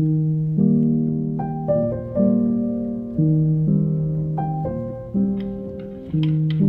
うん